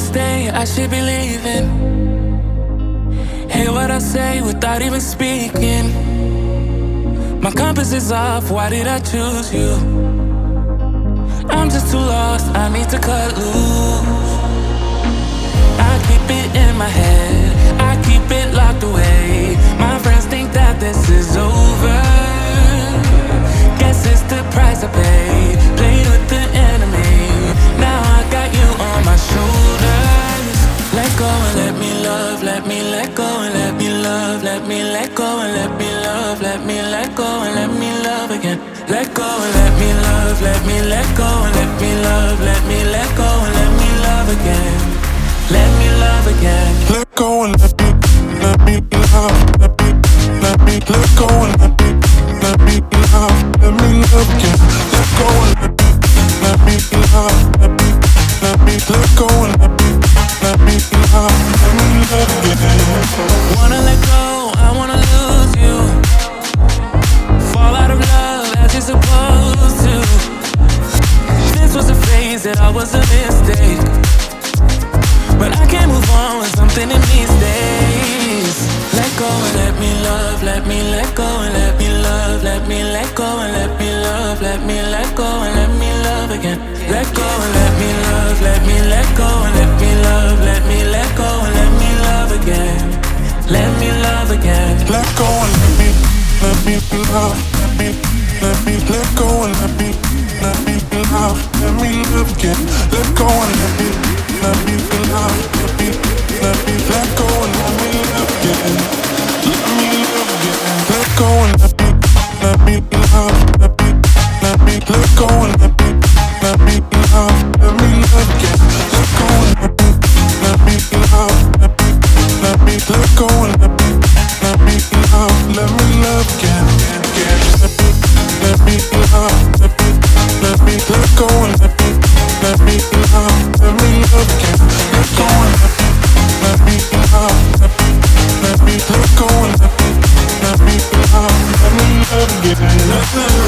stay, I should be leaving. Hear what I say without even speaking. My compass is off, why did I choose you? I'm just too lost, I need to cut loose. I keep it in my head, I keep it locked away. My friends think that this is over. Guess it's the price let me let go and let me love, let me let go and let me love, let me let go and let me love again. Let go and let me love, let me let go and let me love, let me let go and let me love again. Let me love again. Let go and let me, let me love, let me, let me let go and let me, let me love, let me love again. Let go and let me, let me love, let me, let me let go and let me, let me love. Wanna let go, I wanna lose you. Fall out of love as supposed to. This was a phase that I was a mistake. But I can't move on with something in. Let go and let me love, let me let go and let love, let me, let me let go and let me, let me love, let me love again. Let go and let me, let me love, let me, let me let go and let me love again. Let me love again. Let go and let me, love,